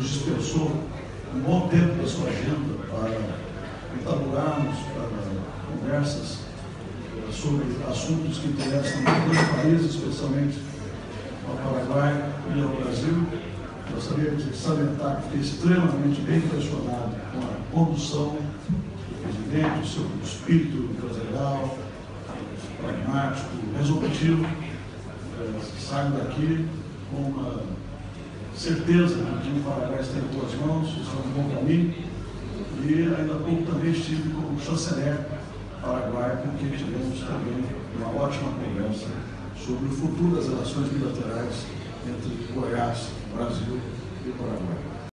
dispensou um bom tempo da sua agenda para entabularmos para conversas eh, sobre assuntos que interessam a dois países, especialmente ao Paraguai e ao Brasil. Gostaria de salientar que fiquei extremamente bem impressionado com a condução do presidente, o seu espírito empresarial, pragmático, resolutivo. Eh, saio daqui com uma certeza de que o Paraguai está em boas mãos, está no bom caminho. E ainda há pouco também estive com o chanceler paraguaio, com quem tivemos também uma ótima conversa sobre o futuro das relações bilaterais entre Goiás, Brasil e Paraguai.